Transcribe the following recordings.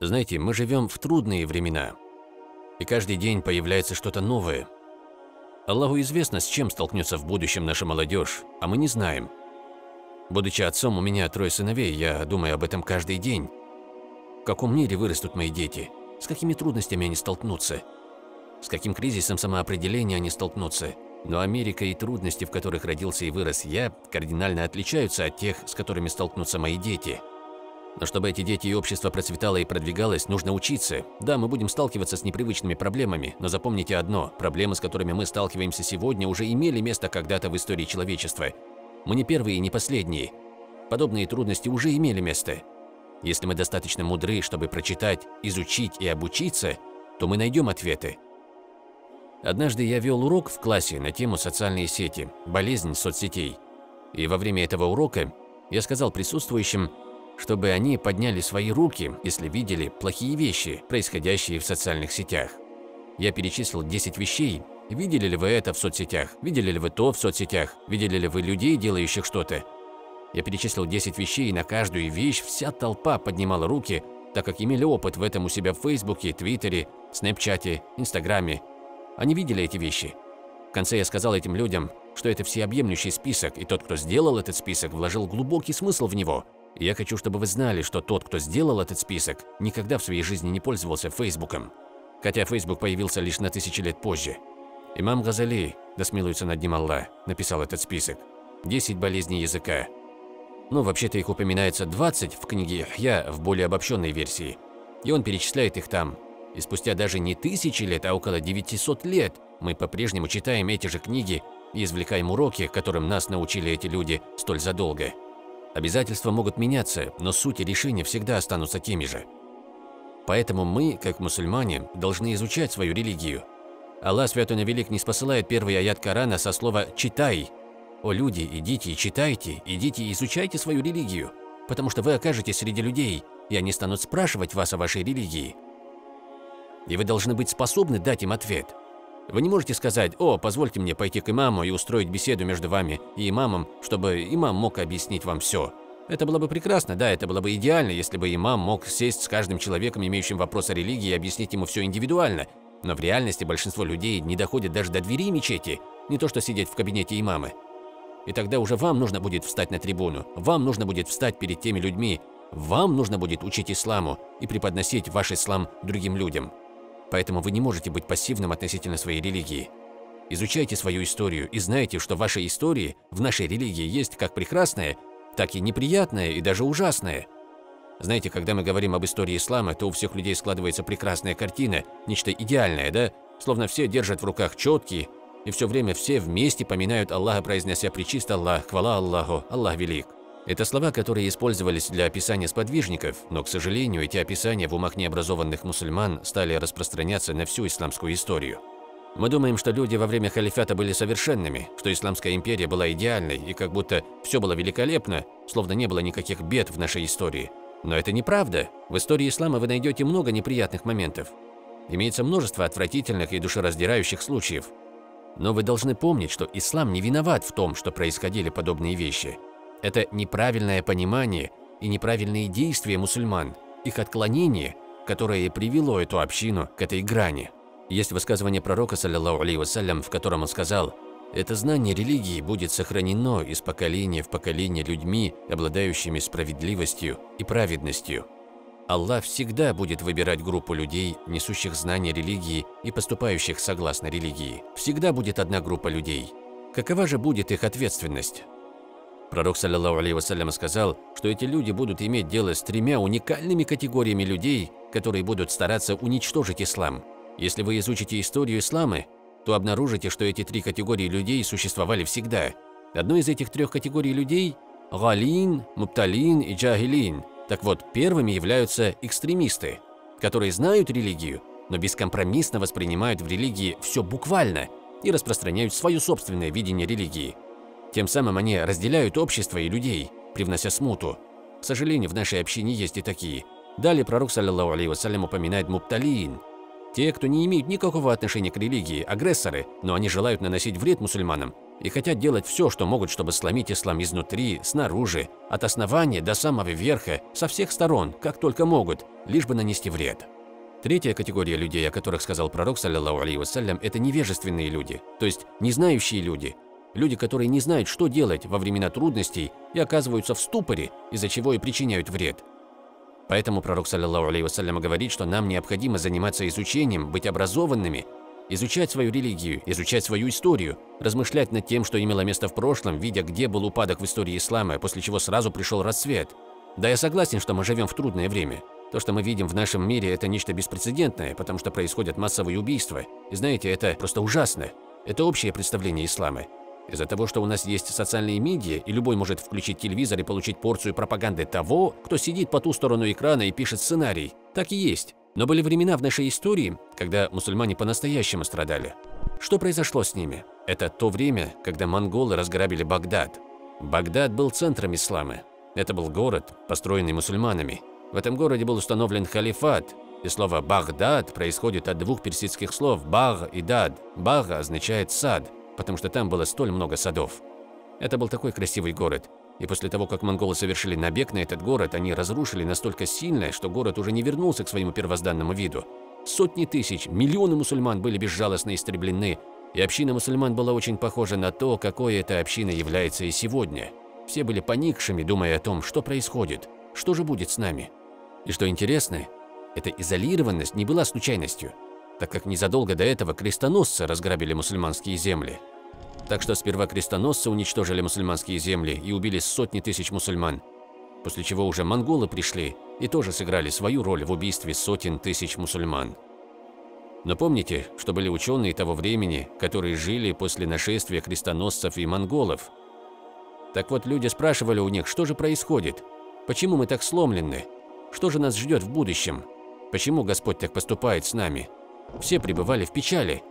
Знаете, мы живем в трудные времена, и каждый день появляется что-то новое. Аллаху известно, с чем столкнется в будущем наша молодежь, а мы не знаем. Будучи отцом, у меня трое сыновей, я думаю об этом каждый день. В каком мире вырастут мои дети? С какими трудностями они столкнутся? С каким кризисом самоопределения они столкнутся? Но Америка и трудности, в которых родился и вырос я, кардинально отличаются от тех, с которыми столкнутся мои дети. Но чтобы эти дети и общество процветало и продвигалось, нужно учиться. Да, мы будем сталкиваться с непривычными проблемами, но запомните одно – проблемы, с которыми мы сталкиваемся сегодня, уже имели место когда-то в истории человечества. Мы не первые и не последние. Подобные трудности уже имели место. Если мы достаточно мудры, чтобы прочитать, изучить и обучиться, то мы найдем ответы. Однажды я вел урок в классе на тему социальные сети, болезнь соцсетей. И во время этого урока я сказал присутствующим, чтобы они подняли свои руки, если видели плохие вещи, происходящие в социальных сетях. Я перечислил 10 вещей. Видели ли вы это в соцсетях? Видели ли вы то в соцсетях? Видели ли вы людей, делающих что-то? Я перечислил 10 вещей, и на каждую вещь вся толпа поднимала руки, так как имели опыт в этом у себя в Фейсбуке, Твиттере, Снэпчате, Инстаграме. Они видели эти вещи. В конце я сказал этим людям, что это всеобъемлющий список, и тот, кто сделал этот список, вложил глубокий смысл в него – я хочу, чтобы вы знали, что тот, кто сделал этот список, никогда в своей жизни не пользовался Фейсбуком. Хотя Фейсбук появился лишь на тысячи лет позже. Имам Газали, да смилуется над ним Аллах, написал этот список. 10 болезней языка. Ну, вообще-то их упоминается 20 в книге Я в более обобщенной версии. И он перечисляет их там. И спустя даже не тысячи лет, а около 900 лет мы по-прежнему читаем эти же книги и извлекаем уроки, которым нас научили эти люди столь задолго. Обязательства могут меняться, но суть и решения всегда останутся теми же. Поэтому мы, как мусульмане, должны изучать свою религию. Аллах Святой Велик не спосылает первый аят Корана со слова «читай». «О люди, идите и читайте, идите и изучайте свою религию, потому что вы окажетесь среди людей, и они станут спрашивать вас о вашей религии. И вы должны быть способны дать им ответ – вы не можете сказать, о, позвольте мне пойти к имаму и устроить беседу между вами и имамом, чтобы имам мог объяснить вам все. Это было бы прекрасно, да, это было бы идеально, если бы имам мог сесть с каждым человеком, имеющим вопрос о религии, и объяснить ему все индивидуально. Но в реальности большинство людей не доходит даже до двери мечети, не то что сидеть в кабинете имама. И тогда уже вам нужно будет встать на трибуну, вам нужно будет встать перед теми людьми, вам нужно будет учить исламу и преподносить ваш ислам другим людям. Поэтому вы не можете быть пассивным относительно своей религии. Изучайте свою историю и знайте, что в вашей истории, в нашей религии есть как прекрасное, так и неприятное и даже ужасное. Знаете, когда мы говорим об истории ислама, то у всех людей складывается прекрасная картина, нечто идеальное, да? Словно все держат в руках четкие, и все время все вместе поминают Аллаха, произнося «Пречист Аллах, хвала Аллаху, Аллах велик». Это слова, которые использовались для описания сподвижников, но, к сожалению, эти описания в умах необразованных мусульман стали распространяться на всю исламскую историю. Мы думаем, что люди во время халифата были совершенными, что исламская империя была идеальной и как будто все было великолепно, словно не было никаких бед в нашей истории. Но это неправда. В истории ислама вы найдете много неприятных моментов. Имеется множество отвратительных и душераздирающих случаев. Но вы должны помнить, что ислам не виноват в том, что происходили подобные вещи. Это неправильное понимание и неправильные действия мусульман, их отклонение, которое привело эту общину к этой грани. Есть высказывание пророка, саллиллаху алейхи вассалям, в котором он сказал, «Это знание религии будет сохранено из поколения в поколение людьми, обладающими справедливостью и праведностью». Аллах всегда будет выбирать группу людей, несущих знания религии и поступающих согласно религии. Всегда будет одна группа людей. Какова же будет их ответственность? Пророк, саллиллаху алейhi вассалям, сказал, что эти люди будут иметь дело с тремя уникальными категориями людей, которые будут стараться уничтожить ислам. Если вы изучите историю ислама, то обнаружите, что эти три категории людей существовали всегда. Одной из этих трех категорий людей – галин, мупталин и джахилин. Так вот, первыми являются экстремисты, которые знают религию, но бескомпромиссно воспринимают в религии все буквально и распространяют свое собственное видение религии – тем самым они разделяют общество и людей, привнося смуту. К сожалению, в нашей общине есть и такие. Далее пророк, саллиллаху алейхи вассалям, упоминает мупталиин. Те, кто не имеют никакого отношения к религии, агрессоры, но они желают наносить вред мусульманам, и хотят делать все, что могут, чтобы сломить ислам изнутри, снаружи, от основания до самого верха, со всех сторон, как только могут, лишь бы нанести вред. Третья категория людей, о которых сказал пророк, саллиллаху алейхи вассалям, это невежественные люди, то есть не знающие люди. Люди, которые не знают, что делать во времена трудностей и оказываются в ступоре, из-за чего и причиняют вред. Поэтому пророк, саллиллаху алейхи говорит, что нам необходимо заниматься изучением, быть образованными, изучать свою религию, изучать свою историю, размышлять над тем, что имело место в прошлом, видя, где был упадок в истории ислама, после чего сразу пришел расцвет. Да, я согласен, что мы живем в трудное время. То, что мы видим в нашем мире, это нечто беспрецедентное, потому что происходят массовые убийства. И знаете, это просто ужасно. Это общее представление ислама. Из-за того, что у нас есть социальные медиа, и любой может включить телевизор и получить порцию пропаганды того, кто сидит по ту сторону экрана и пишет сценарий. Так и есть. Но были времена в нашей истории, когда мусульмане по-настоящему страдали. Что произошло с ними? Это то время, когда монголы разграбили Багдад. Багдад был центром ислама. Это был город, построенный мусульманами. В этом городе был установлен халифат, и слово «Багдад» происходит от двух персидских слов «баг» и «дад». «Бага» означает «сад», потому что там было столь много садов. Это был такой красивый город. И после того, как монголы совершили набег на этот город, они разрушили настолько сильно, что город уже не вернулся к своему первозданному виду. Сотни тысяч, миллионы мусульман были безжалостно истреблены, и община мусульман была очень похожа на то, какой эта община является и сегодня. Все были поникшими, думая о том, что происходит, что же будет с нами. И что интересно, эта изолированность не была случайностью, так как незадолго до этого крестоносцы разграбили мусульманские земли. Так что сперва крестоносцы уничтожили мусульманские земли и убили сотни тысяч мусульман, после чего уже монголы пришли и тоже сыграли свою роль в убийстве сотен тысяч мусульман. Но помните, что были ученые того времени, которые жили после нашествия крестоносцев и монголов? Так вот, люди спрашивали у них, что же происходит, почему мы так сломлены, что же нас ждет в будущем? Почему Господь так поступает с нами? Все пребывали в печали.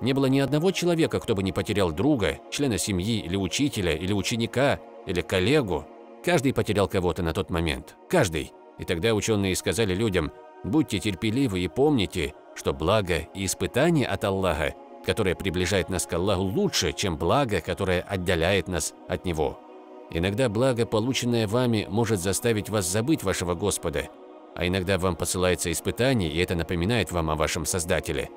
Не было ни одного человека, кто бы не потерял друга, члена семьи или учителя, или ученика, или коллегу. Каждый потерял кого-то на тот момент. Каждый. И тогда ученые сказали людям, будьте терпеливы и помните, что благо и испытание от Аллаха, которое приближает нас к Аллаху, лучше, чем благо, которое отдаляет нас от Него. Иногда благо, полученное вами, может заставить вас забыть вашего Господа, а иногда вам посылается испытание, и это напоминает вам о вашем Создателе.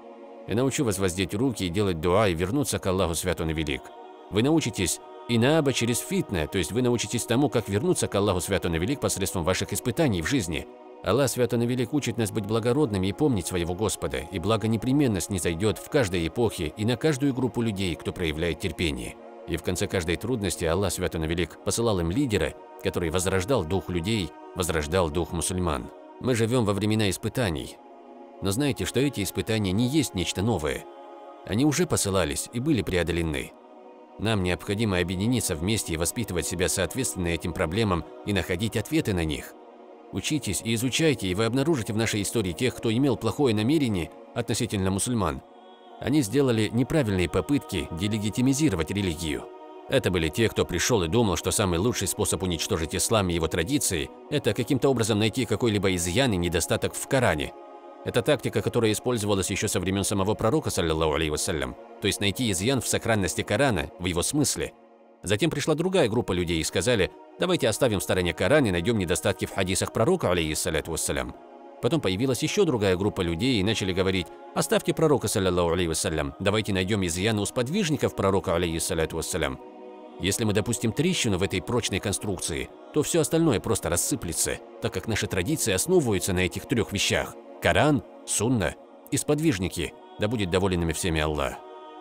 Я научу вас воздеть руки и делать дуа и вернуться к Аллаху Свят Он Велик. Вы научитесь инаба через фитна, то есть вы научитесь тому, как вернуться к Аллаху Свят Он Велик посредством ваших испытаний в жизни. Аллах Свят Он Велик учит нас быть благородными и помнить своего Господа, и благо непременно снизойдет в каждой эпохе и на каждую группу людей, кто проявляет терпение. И в конце каждой трудности Аллах Свят Он Велик посылал им лидера, который возрождал дух людей, возрождал дух мусульман. Мы живем во времена испытаний. Но знаете, что эти испытания не есть нечто новое. Они уже посылались и были преодолены. Нам необходимо объединиться вместе и воспитывать себя соответственно этим проблемам и находить ответы на них. Учитесь и изучайте, и вы обнаружите в нашей истории тех, кто имел плохое намерение относительно мусульман – они сделали неправильные попытки делегитимизировать религию. Это были те, кто пришел и думал, что самый лучший способ уничтожить ислам и его традиции – это каким-то образом найти какой-либо изъян и недостаток в Коране. Это тактика, которая использовалась еще со времен самого пророка, саллиллаху вассалям, то есть найти изъян в сохранности Корана, в его смысле. Затем пришла другая группа людей и сказали, давайте оставим в стороне Коран и найдем недостатки в хадисах пророка, алейхиссаляту вассалям. Потом появилась еще другая группа людей и начали говорить, оставьте пророка, саллиллаху вассалям, давайте найдем изъяны у сподвижников пророка, алейхиссаляту. Если мы допустим трещину в этой прочной конструкции, то все остальное просто рассыплется, так как наши традиции основываются на этих трех вещах – Коран, Сунна и сподвижники, да будет доволен всеми Аллах.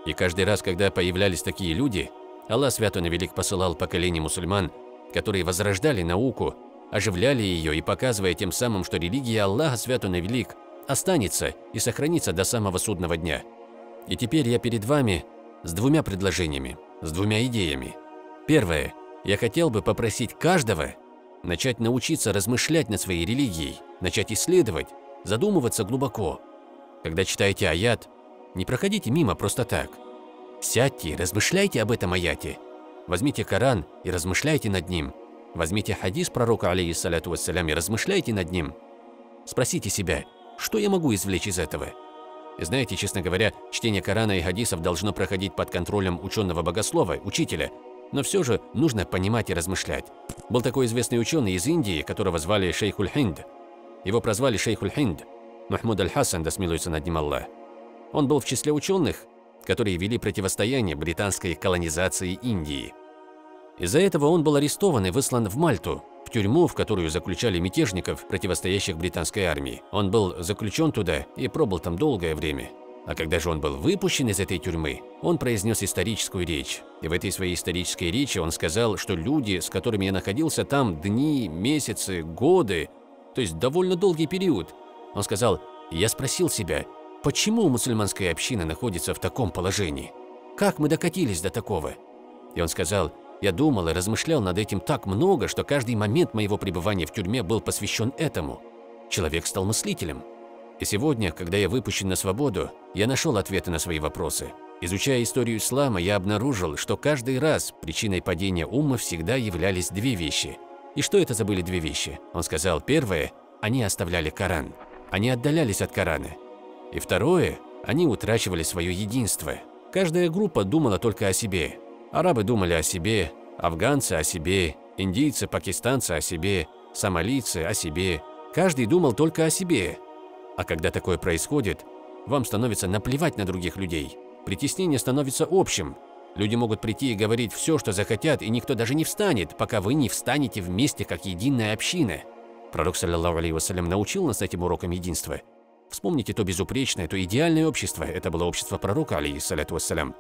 И каждый раз, когда появлялись такие люди, Аллах Свят Он и Велик посылал поколение мусульман, которые возрождали науку, оживляли ее и показывая тем самым, что религия Аллаха свят он и велик, останется и сохранится до самого судного дня. И теперь я перед вами с двумя предложениями, с двумя идеями. Первое. Я хотел бы попросить каждого начать научиться размышлять над своей религией, начать исследовать, задумываться глубоко. Когда читаете аят, не проходите мимо просто так. Сядьте и размышляйте об этом аяте. Возьмите Коран и размышляйте над ним – Возьмите хадис пророка, алейхиссаляту вассалям, и размышляйте над ним. Спросите себя, что я могу извлечь из этого? Знаете, честно говоря, чтение Корана и хадисов должно проходить под контролем ученого-богослова, учителя, но все же нужно понимать и размышлять. Был такой известный ученый из Индии, которого звали Шейхуль Хинд. Его прозвали Шейхуль Хинд, Махмуд Аль-Хасан, да смилуется над ним Аллах. Он был в числе ученых, которые вели противостояние британской колонизации Индии. Из-за этого он был арестован и выслан в Мальту, в тюрьму, в которую заключали мятежников, противостоящих британской армии. Он был заключен туда и пробыл там долгое время. А когда же он был выпущен из этой тюрьмы, он произнес историческую речь. И в этой своей исторической речи он сказал, что люди, с которыми я находился там дни, месяцы, годы, то есть довольно долгий период, он сказал, я спросил себя, почему мусульманская община находится в таком положении? Как мы докатились до такого? И он сказал, я думал и размышлял над этим так много, что каждый момент моего пребывания в тюрьме был посвящен этому. Человек стал мыслителем. И сегодня, когда я выпущен на свободу, я нашел ответы на свои вопросы. Изучая историю ислама, я обнаружил, что каждый раз причиной падения умма всегда являлись две вещи. И что это за были две вещи? Он сказал, первое – они оставляли Коран. Они отдалялись от Корана. И второе – они утрачивали свое единство. Каждая группа думала только о себе, Арабы думали о себе, афганцы о себе, индийцы, пакистанцы о себе, сомалийцы о себе. Каждый думал только о себе. А когда такое происходит, вам становится наплевать на других людей. Притеснение становится общим. Люди могут прийти и говорить все, что захотят, и никто даже не встанет, пока вы не встанете вместе как единая община. Пророк, саллиллаху алейхи вассалям, научил нас этим урокам единства. Вспомните то безупречное, то идеальное общество. Это было общество пророка, алейхиссаляту вассалям.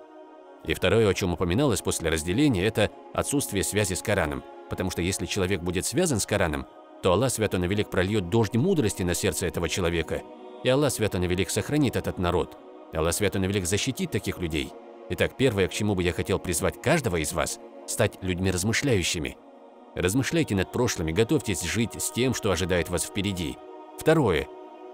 И второе, о чем упоминалось после разделения, это отсутствие связи с Кораном. Потому что если человек будет связан с Кораном, то Аллах Свято Велик прольет дождь мудрости на сердце этого человека. И Аллах Свято Велик сохранит этот народ. Аллах Свято Велик защитит таких людей. Итак, первое, к чему бы я хотел призвать каждого из вас – стать людьми размышляющими. Размышляйте над прошлым и готовьтесь жить с тем, что ожидает вас впереди. Второе.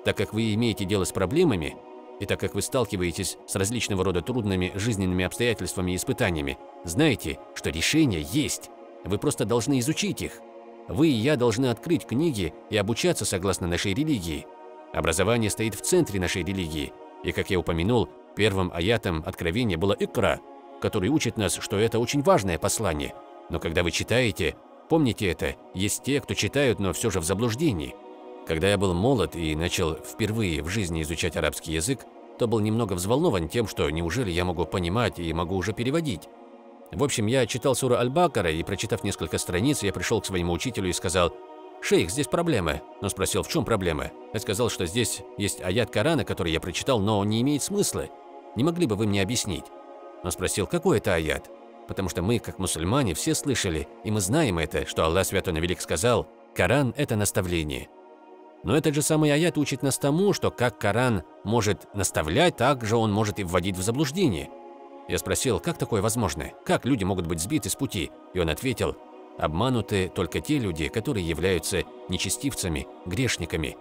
Так как вы имеете дело с проблемами, и так как вы сталкиваетесь с различного рода трудными жизненными обстоятельствами и испытаниями, знайте, что решения есть. Вы просто должны изучить их. Вы и я должны открыть книги и обучаться согласно нашей религии. Образование стоит в центре нашей религии. И, как я упомянул, первым аятом откровения было «Икра», который учит нас, что это очень важное послание. Но когда вы читаете, помните это, есть те, кто читают, но все же в заблуждении – когда я был молод и начал впервые в жизни изучать арабский язык, то был немного взволнован тем, что неужели я могу понимать и могу уже переводить. В общем, я читал суру Аль-Бакара, и, прочитав несколько страниц, я пришел к своему учителю и сказал, «Шейх, здесь проблемы». Он спросил, в чем проблема? Я сказал, что здесь есть аят Корана, который я прочитал, но он не имеет смысла. Не могли бы вы мне объяснить? Он спросил, какой это аят? Потому что мы, как мусульмане, все слышали, и мы знаем это, что Аллах Святой Велик сказал, «Коран – это наставление». Но этот же самый аят учит нас тому, что как Коран может наставлять, так же он может и вводить в заблуждение. Я спросил, как такое возможно? Как люди могут быть сбиты с пути? И он ответил, обмануты только те люди, которые являются нечестивцами, грешниками.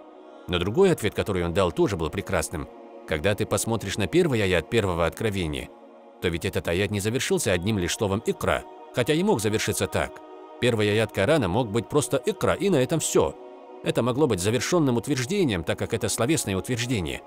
Но другой ответ, который он дал, тоже был прекрасным. Когда ты посмотришь на первый аят первого откровения, то ведь этот аят не завершился одним лишь словом «икра», хотя и мог завершиться так. Первый аят Корана мог быть просто «икра», и на этом все – это могло быть завершенным утверждением, так как это словесное утверждение.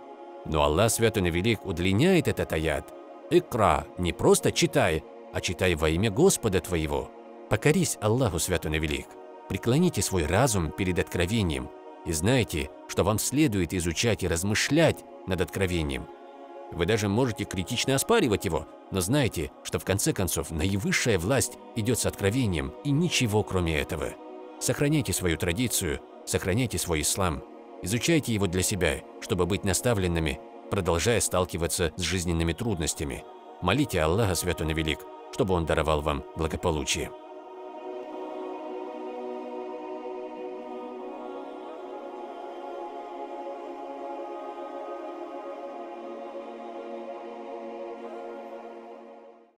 Но Аллах Святой и Велик удлиняет этот аят. «Икра» – не просто читай, а читай во имя Господа твоего. Покорись Аллаху Святой и Велик. Преклоните свой разум перед откровением и знайте, что вам следует изучать и размышлять над откровением. Вы даже можете критично оспаривать его, но знайте, что в конце концов наивысшая власть идет с откровением и ничего кроме этого. Сохраняйте свою традицию – Сохраняйте свой ислам, изучайте его для себя, чтобы быть наставленными, продолжая сталкиваться с жизненными трудностями. Молите Аллаха Святой Велик, чтобы Он даровал вам благополучие.